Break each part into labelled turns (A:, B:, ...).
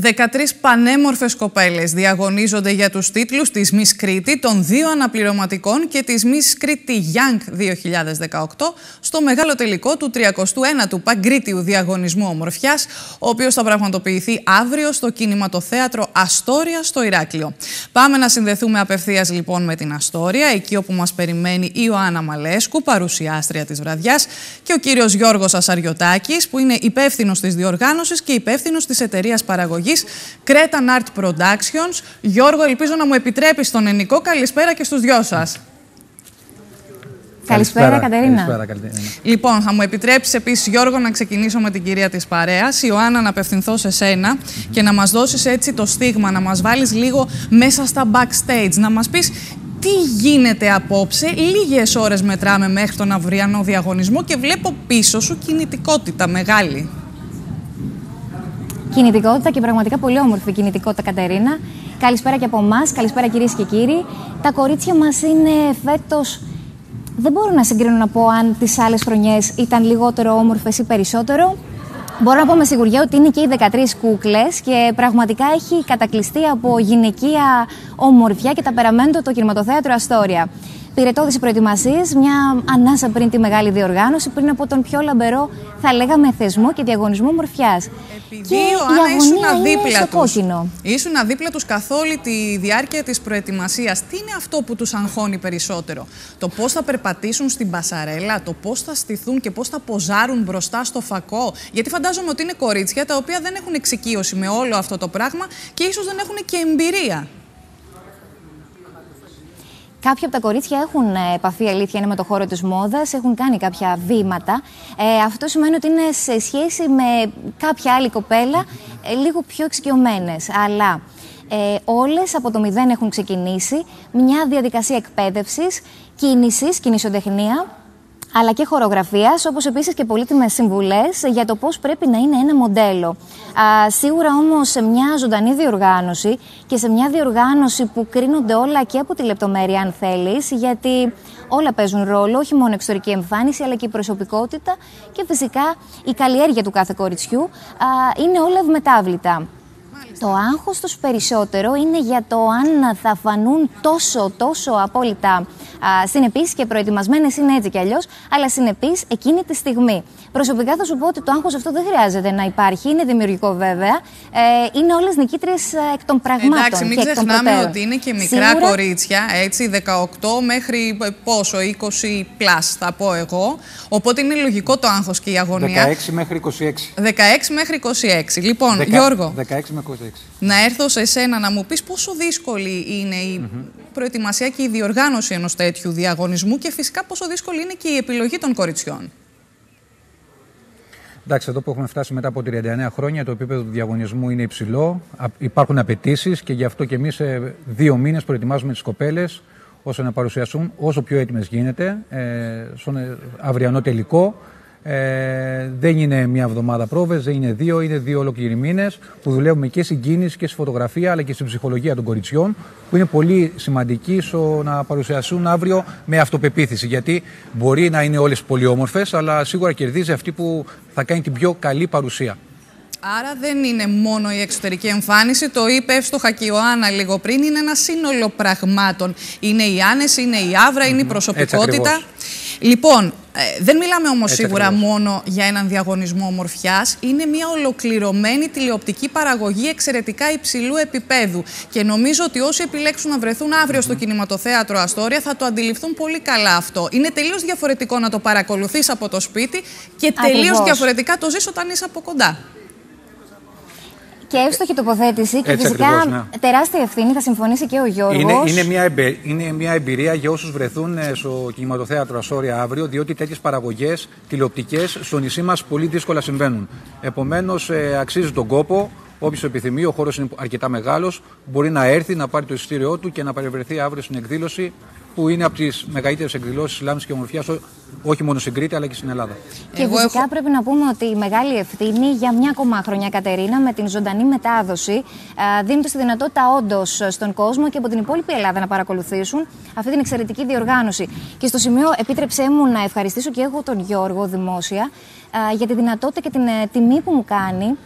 A: 13 πανέμορφες κοπέλες διαγωνίζονται για τους τίτλους της Miss Κρήτη, των δύο αναπληρωματικών και της Miss Κρήτη Young 2018 στο μεγάλο τελικό του 31ου Παγκρίτιου Διαγωνισμού Ομορφιάς, ο οποίος θα πραγματοποιηθεί αύριο στο κινηματοθέατρο Αστόρια στο Ηράκλειο. Πάμε να συνδεθούμε απευθείας λοιπόν με την Αστόρια, εκεί όπου μας περιμένει η Ιωάννα Μαλέσκου, παρουσιάστρια της βραδιάς, και ο κύριος Γιώργος Ασαριωτάκης, που είναι υπεύθυνος της διοργάνωσης και υπεύθυνος της εταιρείας παραγωγής παραγωγής Cretan Art Productions. Γιώργο, ελπίζω να μου επιτρέπεις τον Ενικό. Καλησπέρα και στους δυο σας.
B: Καλησπέρα, Κατερίνα.
A: Καλησπέρα, Κατερίνα. Λοιπόν, θα μου επιτρέψεις επίσης, Γιώργο, να ξεκινήσω με την κυρία της παρέας. Ιωάννα, να απευθυνθώ σε σένα και να μας δώσεις έτσι το στίγμα, να μας βάλεις λίγο μέσα στα backstage, να μας πεις τι γίνεται απόψε; Λίγες ώρες μετράμε μέχρι τον αυριανό διαγωνισμό και βλέπω πίσω σου κινητικότητα μεγάλη
B: κινητικότητα και πραγματικά πολύ όμορφη κινητικότητα, Κατερίνα. Καλησπέρα και από εμάς, καλησπέρα κυρίες και κύριοι. Τα κορίτσια μας είναι φέτος. Δεν μπορώ να συγκρίνω να πω αν τις άλλες χρονιές ήταν λιγότερο όμορφες ή περισσότερο. Μπορώ να πω με σιγουριά ότι είναι και οι 13 κούκλες και πραγματικά έχει κατακλειστεί από γυναικεία ομορφιά και τα περαμέντα το κινηματοθέατρο Αστόρια πυρετώδεις προετοιμασίες, μια ανάσα πριν τη μεγάλη διοργάνωση, πριν από τον πιο λαμπερό, θα λέγαμε, θεσμό και διαγωνισμό μορφιάς.
A: Επειδή και η ήσουν αδίπλα τους, ήσουν αδίπλα τους καθ' όλη τη διάρκεια της προετοιμασίας. Τι είναι αυτό που τους αγχώνει περισσότερο; Το πώς θα περπατήσουν στην πασαρέλα, το πώς θα στηθούν και πώς θα ποζάρουν μπροστά στο φακό; Γιατί φαντάζομαι ότι είναι κορίτσια τα οποία δεν έχουν εξοικείωση με όλο αυτό το πράγμα και ίσως δεν έχουν και εμπειρία.
B: Κάποια από τα κορίτσια έχουν ε, επαφή, αλήθεια είναι, με το χώρο της μόδας, έχουν κάνει κάποια βήματα. Ε, αυτό σημαίνει ότι είναι σε σχέση με κάποια άλλη κοπέλα ε, λίγο πιο εξοικειωμένες. Αλλά ε, όλες από το μηδέν έχουν ξεκινήσει μια διαδικασία εκπαίδευσης, κίνησης, κινησιοτεχνία, αλλά και χορογραφίας, όπως επίσης και πολύτιμες συμβουλές για το πώς πρέπει να είναι ένα μοντέλο. Α, σίγουρα όμως σε μια ζωντανή διοργάνωση και σε μια διοργάνωση που κρίνονται όλα και από τη λεπτομέρεια, αν θέλεις, γιατί όλα παίζουν ρόλο, όχι μόνο εξωτερική εμφάνιση, αλλά και η προσωπικότητα και φυσικά η καλλιέργεια του κάθε κοριτσιού, α, είναι όλα ευμετάβλητα. Το άγχος τους περισσότερο είναι για το αν θα φανούν τόσο, τόσο απόλυτα συνεπείς και προετοιμασμένες είναι έτσι κι αλλιώς, αλλά συνεπείς εκείνη τη στιγμή. Προσωπικά θα σου πω ότι το άγχος αυτό δεν χρειάζεται να υπάρχει, είναι δημιουργικό βέβαια. Ε, είναι όλες νικήτρες ε, εκ των πραγμάτων.
A: Εντάξει, μην ξεχνάμε ότι είναι και μικρά Σίγουρα... κορίτσια, έτσι, 18 μέχρι ε, πόσο, 20 plus θα πω εγώ. Οπότε είναι λογικό το άγχος και η αγωνία.
C: 16 μέχρι 26. 16
A: μέχρι 26. Λοιπόν, Γιώργο.
C: 16 με 26.
A: Να έρθω σε σένα να μου πεις πόσο δύσκολη είναι η προετοιμασία και η διοργάνωση ενός τέτοιου διαγωνισμού και φυσικά πόσο δύσκολη είναι και η επιλογή των κοριτσιών.
C: Εντάξει, εδώ που έχουμε φτάσει μετά από 39 χρόνια, το επίπεδο του διαγωνισμού είναι υψηλό. Υπάρχουν απαιτήσεις και γι' αυτό και εμείς σε δύο μήνες προετοιμάζουμε τις κοπέλες ώστε να παρουσιαστούν όσο πιο έτοιμες γίνεται ε, στον αυριανό τελικό. Ε, δεν είναι μία εβδομάδα πρόβες, δεν είναι δύο, είναι δύο ολόκληροι μήνες που δουλεύουμε και στην κίνηση και στη φωτογραφία αλλά και στην ψυχολογία των κοριτσιών που είναι πολύ σημαντική στο να παρουσιαστούν αύριο με αυτοπεποίθηση. Γιατί μπορεί να είναι όλες πολύ όμορφες, αλλά σίγουρα κερδίζει αυτή που θα κάνει την πιο καλή παρουσία.
A: Άρα δεν είναι μόνο η εξωτερική εμφάνιση, το είπε εύστοχα και η Ιωάννα λίγο πριν, είναι ένα σύνολο πραγμάτων. Είναι η άνεση, είναι η άβρα, είναι η προσωπικότητα. Λοιπόν, ε, δεν μιλάμε όμως σίγουρα μόνο για έναν διαγωνισμό ομορφιάς. Είναι μια ολοκληρωμένη τηλεοπτική παραγωγή εξαιρετικά υψηλού επίπεδου. Και νομίζω ότι όσοι επιλέξουν να βρεθούν αύριο στο κινηματοθέατρο Αστόρια θα το αντιληφθούν πολύ καλά αυτό. Είναι τελείως διαφορετικό να το παρακολουθείς από το σπίτι και τελείως διαφορετικά το ζεις όταν είσαι από κοντά.
B: Και εύστοχη τοποθέτηση και φυσικά ναι. τεράστια ευθύνη, θα συμφωνήσει και ο Γιώργος.
C: Είναι, είναι, μια, εμπε, είναι μια εμπειρία για όσους βρεθούν ε, στο κινηματοθέατρο Ασόρια αύριο, διότι τέτοιες παραγωγές τηλεοπτικές στο νησί μας πολύ δύσκολα συμβαίνουν. Επομένως ε, αξίζει τον κόπο, Όποιος επιθυμεί, ο χώρος είναι αρκετά μεγάλος, μπορεί να έρθει, να πάρει το εισιτήριό του και να παρευρεθεί αύριο στην εκδήλωση που είναι από τις μεγαλύτερες εκδηλώσεις Λάμψη και Ομορφιάς, όχι μόνο στην Κρήτη αλλά και στην Ελλάδα.
B: Και Εγώ φυσικά πρέπει να πούμε ότι η μεγάλη ευθύνη για μια ακόμα χρονιά, Κατερίνα, με την ζωντανή μετάδοση, δίνεται τη δυνατότητα όντως στον κόσμο και από την υπόλοιπη Ελλάδα να παρακολουθήσουν αυτή την εξαιρετική διοργάνωση. Και στο σημείο, επίτρεψέ μου να ευχαριστήσω και εγώ τον Γιώργο δημόσια για τη δυνατότητα και την ε, τιμή που μου κάνει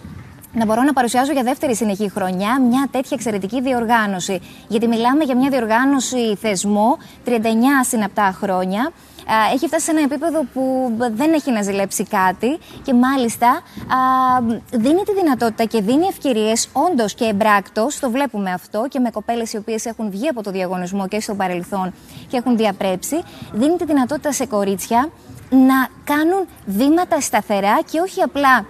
B: να μπορώ να παρουσιάζω για δεύτερη συνεχή χρονιά μια τέτοια εξαιρετική διοργάνωση. Γιατί μιλάμε για μια διοργάνωση θεσμό 39 συναπτά χρόνια. Έχει φτάσει σε ένα επίπεδο που δεν έχει να ζηλέψει κάτι και μάλιστα δίνει τη δυνατότητα και δίνει ευκαιρίες όντως και εμπράκτος. Το βλέπουμε αυτό και με κοπέλες οι οποίες έχουν βγει από το διαγωνισμό και στο παρελθόν και έχουν διαπρέψει. Δίνει τη δυνατότητα σε κορίτσια να κάνουν βήματα σταθερά και όχι απλά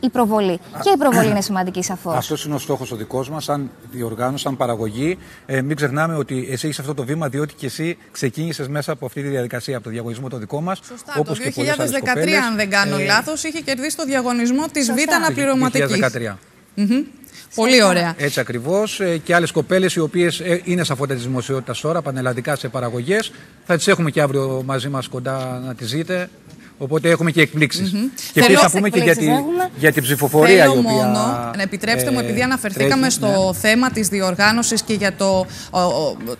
B: η προβολή. Και η προβολή είναι σημαντική σαφώς.
C: Αυτός είναι ο στόχος ο δικός μας, σαν διοργάνωση, σαν παραγωγή. Ε, μην ξεχνάμε ότι εσύ έχεις αυτό το βήμα, διότι και εσύ ξεκίνησες μέσα από αυτή τη διαδικασία, από το διαγωνισμό το δικό μας.
A: Σωστά. Όπως το 2013, αν δεν κάνω ε, λάθος, είχε κερδίσει το διαγωνισμό της Β' αναπληρωματικής. 2013. Πολύ ωραία.
C: Έτσι ακριβώς. Ε, και άλλες κοπέλες οι οποίες ε, είναι σε φώτα τη δημοσιότητα τώρα, πανελλαδικά σε παραγωγές. Θα τις έχουμε και αύριο μαζί μας κοντά να τις δείτε. Οπότε έχουμε και εκπλήξεις. Mm-hmm. Και επίσης θα πούμε και για, τη, για την ψηφοφορία.
A: Θέλω η οποία, μόνο, να επιτρέψτε ε, μου, επειδή αναφερθήκαμε στο ναι. θέμα της διοργάνωσης και για το,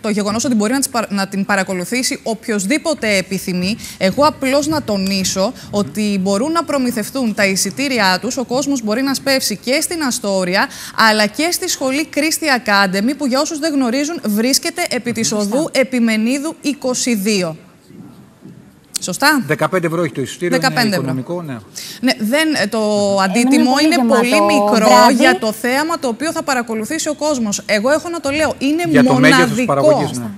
A: το γεγονός ότι μπορεί να, να την παρακολουθήσει οποιοδήποτε επιθυμεί, εγώ απλώς να τονίσω ότι μπορούν να προμηθευτούν τα εισιτήριά τους. Ο κόσμος μπορεί να σπεύσει και στην Αστόρια, αλλά και στη σχολή Κρίστη Academy, που για όσους δεν γνωρίζουν βρίσκεται επί της οδού Επιμενίδου 22. Σωστά;
C: 15 ευρώ έχει το εισιτήριο. 15 είναι οικονομικό, ναι.
A: ναι δεν, ε, το αντίτιμο είναι, είναι πολύ μικρό για το θέαμα το οποίο θα παρακολουθήσει ο κόσμος. Εγώ έχω να το λέω. Είναι
C: για
A: μοναδικό.
C: Το ναι.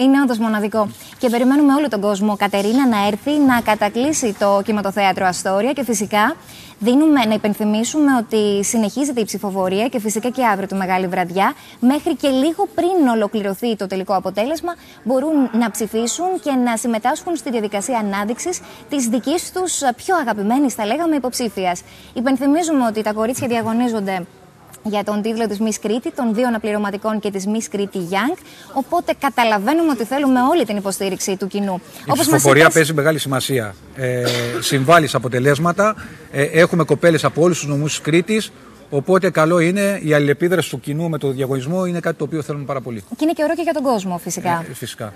B: Είναι όντως μοναδικό. Και περιμένουμε όλο τον κόσμο, Κατερίνα, να έρθει να κατακλείσει το κινηματοθέατρο Αστόρια και φυσικά δίνουμε να υπενθυμίσουμε ότι συνεχίζεται η ψηφοφορία και φυσικά και αύριο τη Μεγάλη Βραδιά. Μέχρι και λίγο πριν ολοκληρωθεί το τελικό αποτέλεσμα, μπορούν να ψηφίσουν και να συμμετάσχουν στη διαδικασία ανάδειξης της δικής τους πιο αγαπημένης, θα λέγαμε, υποψήφιας. Υπενθυμίζουμε ότι τα κορίτσια διαγωνίζονται για τον τίτλο της Miss Κρήτη, των δύο αναπληρωματικών και της Miss Κρήτη Young. Οπότε καταλαβαίνουμε ότι θέλουμε όλη την υποστήριξη του κοινού.
C: Η Όπως ψηφοφορία μας παίζει μεγάλη σημασία. Ε, συμβάλλει σε αποτελέσματα. Ε, έχουμε κοπέλες από όλους τους νομούς της Κρήτης. Οπότε καλό είναι η αλληλεπίδραση του κοινού με το διαγωνισμό είναι κάτι το οποίο θέλουμε πάρα πολύ.
B: Και είναι και ωραίο και για τον κόσμο φυσικά.
C: Ε, φυσικά.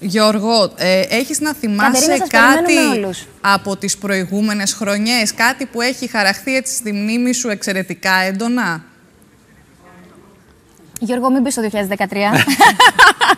A: Γιώργο, ε, έχεις να θυμάσαι κάτι από τις προηγούμενες χρονιές, κάτι που έχει χαραχθεί έτσι στη μνήμη σου εξαιρετικά έντονα;
B: Γιώργο, μην πεις το 2013.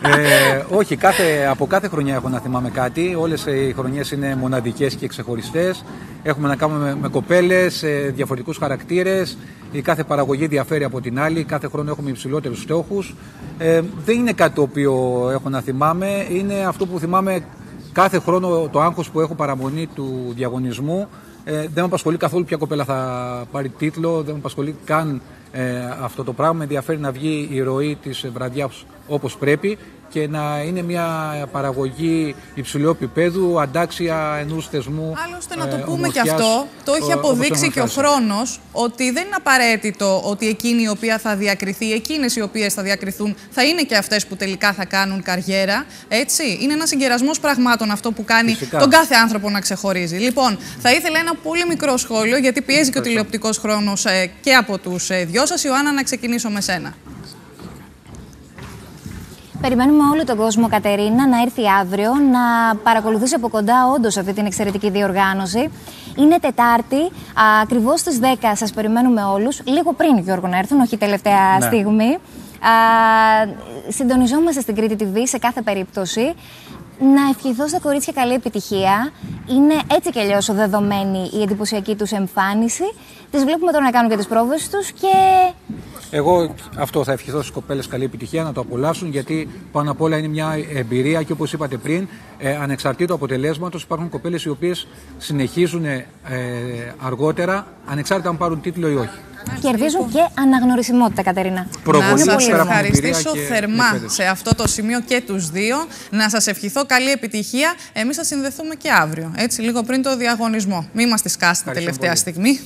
C: ε, όχι, κάθε, από κάθε χρονιά έχω να θυμάμαι κάτι. Όλες οι χρονιές είναι μοναδικές και ξεχωριστές. Έχουμε να κάνουμε με, με κοπέλες, ε, διαφορετικούς χαρακτήρες. Η κάθε παραγωγή διαφέρει από την άλλη. Κάθε χρόνο έχουμε υψηλότερους στόχους. Ε, δεν είναι κάτι το οποίο έχω να θυμάμαι. Είναι αυτό που θυμάμαι κάθε χρόνο το άγχος που έχω παραμονή του διαγωνισμού. Ε, δεν με απασχολεί καθόλου ποια κοπέλα θα πάρει τίτλο, δεν με απασχολεί καν ε, αυτό το πράγμα. Με ενδιαφέρει να βγει η ροή της βραδιάς όπως πρέπει και να είναι μια παραγωγή υψηλού επίπεδου, αντάξια ενός θεσμού.
A: Άλλωστε, να το ε, πούμε και αυτό, το έχει αποδείξει και ο χρόνος ότι δεν είναι απαραίτητο ότι εκείνη η οποία θα διακριθεί, εκείνες οι οποίες θα διακριθούν, θα είναι και αυτές που τελικά θα κάνουν καριέρα. Έτσι. Είναι ένας συγκερασμός πραγμάτων αυτό που κάνει τον κάθε άνθρωπο να ξεχωρίζει. Λοιπόν, θα ήθελα ένα πολύ μικρό σχόλιο, γιατί πιέζει και ο τηλεοπτικός χρόνος ε, και από τους ε, δυο σας. Ιωάννα, να ξεκινήσω με σένα.
B: Περιμένουμε όλο τον κόσμο, Κατερίνα, να έρθει αύριο να παρακολουθήσει από κοντά όντως αυτή την εξαιρετική διοργάνωση. Είναι Τετάρτη, ακριβώς στις 10 σας περιμένουμε όλους. Λίγο πριν, Γιώργο, να έρθουν, όχι τελευταία ναι. στιγμή. Α, συντονιζόμαστε στην Κρήτη TV σε κάθε περίπτωση. Να ευχηθώ στα κορίτσια καλή επιτυχία. Είναι έτσι κι αλλιώς δεδομένη η εντυπωσιακή τους εμφάνιση. Τις βλέπουμε τώρα να κάνουν και τις πρόβες τους και
C: εγώ αυτό θα ευχηθώ στις κοπέλες καλή επιτυχία να το απολαύσουν γιατί πάνω απ' όλα είναι μια εμπειρία και όπως είπατε πριν, ε, ανεξαρτήτου αποτελέσματος υπάρχουν κοπέλες οι οποίες συνεχίζουν ε, αργότερα ανεξάρτητα αν πάρουν τίτλο ή όχι.
B: Κερδίζουν και αναγνωρισιμότητα, Κατερίνα.
A: να σα ευχαριστήσω θερμά σε αυτό το σημείο και τους δύο. Να σας ευχηθώ καλή επιτυχία. Εμείς θα συνδεθούμε και αύριο, έτσι λίγο πριν το διαγωνισμό. Μην μας τη σκάσετε τελευταία στιγμή.